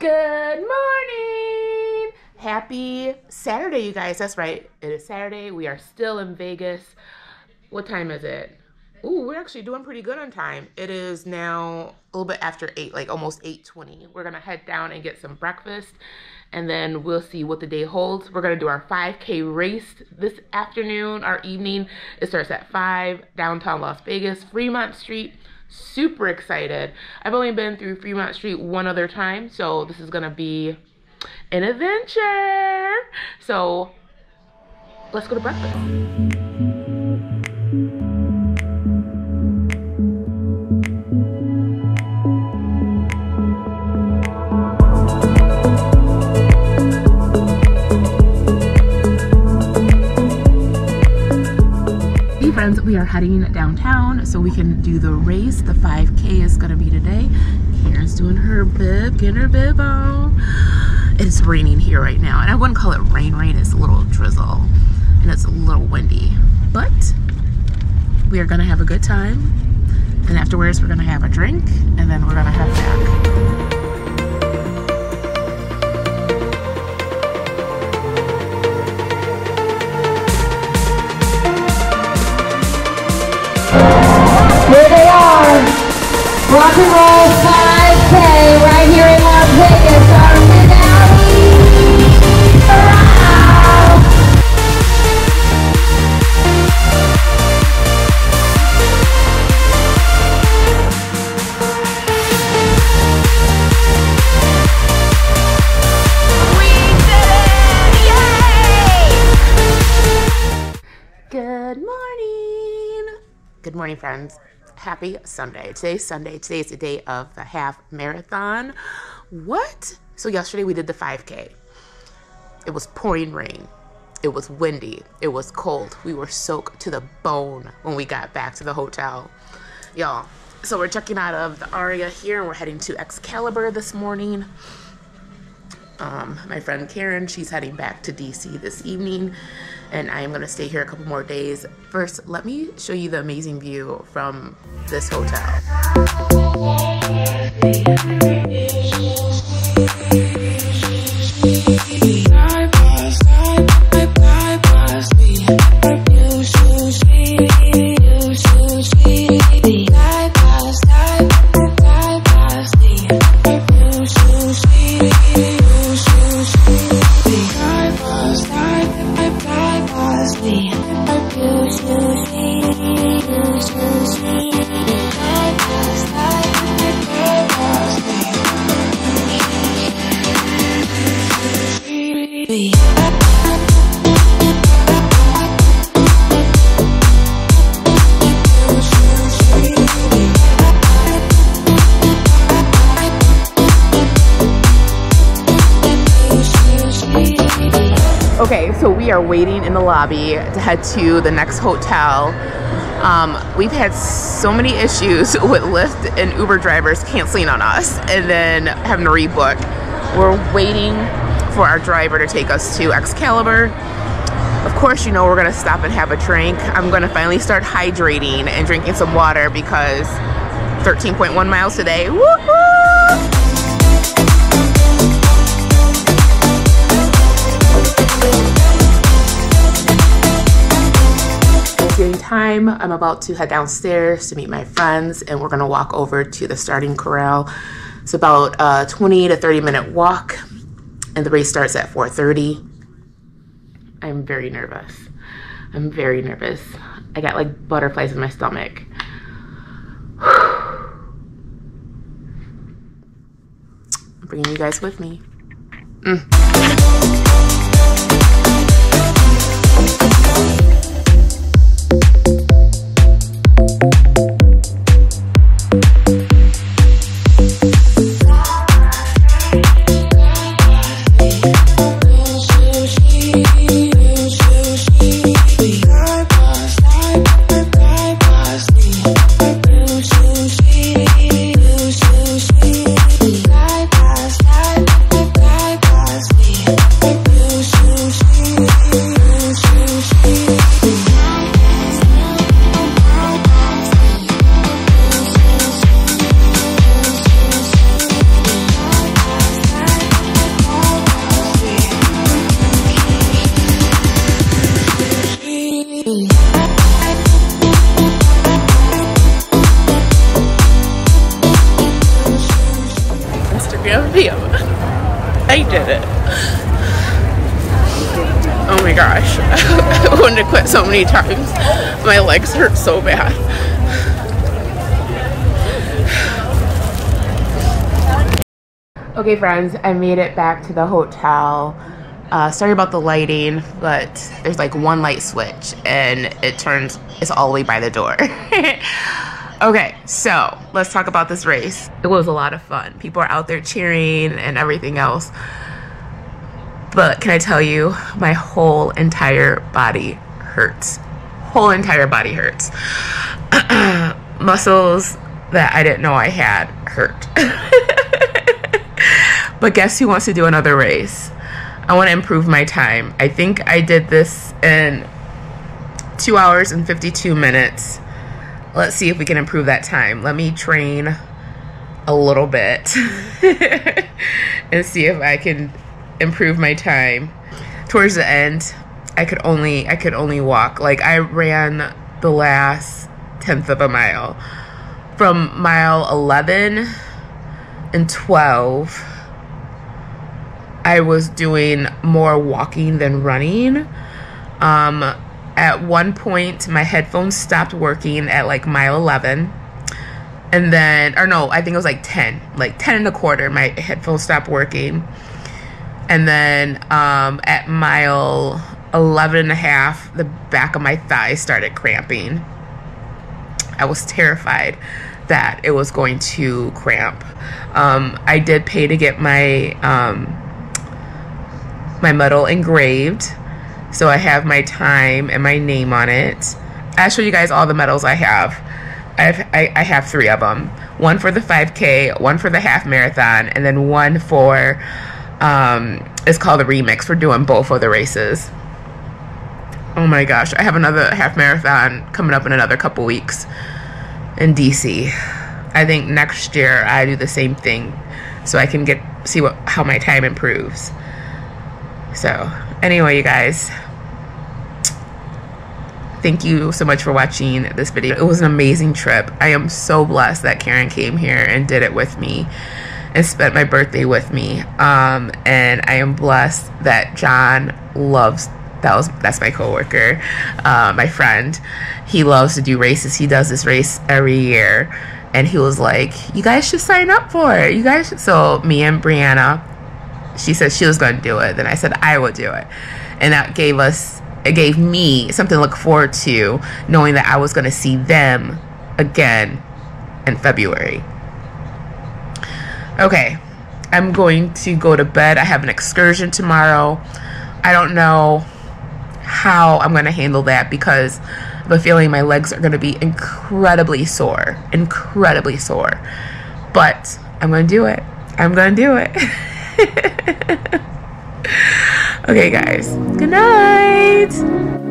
Good morning! Happy Saturday, you guys. That's right. It is Saturday. We are still in Vegas. What time is it? Ooh, we're actually doing pretty good on time. It is now a little bit after 8, like almost 8.20. We're going to head down and get some breakfast, and then we'll see what the day holds. We're going to do our 5K race this afternoon, our evening. It starts at 5, downtown Las Vegas, Fremont Street. Super excited. I've only been through Fremont Street one other time, so this is to be an adventure. So let's go to breakfast. Friends, we are heading downtown so we can do the race. The 5K is gonna be today. Karen's doing her bib, getting her bib on. It's raining here right now, and I wouldn't call it rain rain, it's a little drizzle, and it's a little windy. But we are gonna have a good time, and afterwards we're gonna have a drink, and then we're gonna head back. Rock and Roll 5K right here in Las Vegas. Our finale. Wow. Good morning. Good morning, friends. Happy Sunday. Today's Sunday. Today is the day of the half marathon. What? So, yesterday we did the 5K. It was pouring rain. It was windy. It was cold. We were soaked to the bone when we got back to the hotel. Y'all. So, we're checking out of the Aria here and we're heading to Excalibur this morning. Um, my friend Karen, she's heading back to DC this evening, and I am going to stay here a couple more days. First, let me show you the amazing view from this hotel. Okay, so we are waiting in the lobby to head to the next hotel. Um, we've had so many issues with Lyft and Uber drivers canceling on us and then having to rebook. We're waiting for our driver to take us to Excalibur. Of course, you know we're gonna stop and have a drink. I'm gonna finally start hydrating and drinking some water because 13.1 miles today. Woo-hoo! Time. I'm about to head downstairs to meet my friends, and we're gonna walk over to the starting corral. It's about a 20 to 30 minute walk, and the race starts at 4:30. I'm very nervous. I'm very nervous. I got like butterflies in my stomach. I'm bringing you guys with me. Bye. I did it. Oh my gosh. I wanted to quit so many times. My legs hurt so bad. Okay, friends, I made it back to the hotel. Uh, sorry about the lighting, but there's like one light switch and it turns, it's all the way by the door. okay, so let's talk about this race. It was a lot of fun. People are out there cheering and everything else. But can I tell you, my whole entire body hurts. Whole entire body hurts. Muscles that I didn't know I had hurt. but guess who wants to do another race? I want to improve my time. I think I did this in two hours and 52 minutes. Let's see if we can improve that time. Let me train a little bit and see if I can improve my time. Towards the end, I could only I could only walk. Like I ran the last tenth of a mile. From mile 11 and 12, I was doing more walking than running. Um, at one point, my headphones stopped working at like mile 11. And then, or no, I think it was like 10, like 10 and a quarter, my headphones stopped working. And then um, at mile 11 and a half, the back of my thigh started cramping. I was terrified that it was going to cramp. Um, I did pay to get my um, my medal engraved, so I have my time and my name on it. I'll show you guys all the medals I have. I have, I, I have three of them. One for the 5K, one for the half marathon, and then one for um, it's called the remix. We're doing both of the races. Oh my gosh, I have another half marathon coming up in another couple weeks in DC. I think next year I do the same thing so I can get see what how my time improves. So, anyway, you guys, thank you so much for watching this video. It was an amazing trip. I am so blessed that Karen came here and did it with me and spent my birthday with me. Um, and I am blessed that John loves that was that's my coworker, uh, my friend. He loves to do races. He does this race every year, and he was like, "You guys should sign up for it. You guys." Should. So me and Brianna, she said she was going to do it. Then I said I will do it, and that gave us it gave me something to look forward to, knowing that I was going to see them again in February. Okay, I'm going to go to bed. I have an excursion tomorrow. I don't know how I'm going to handle that because I have a feeling my legs are going to be incredibly sore. Incredibly sore. But I'm going to do it. I'm going to do it. okay, guys. Good night.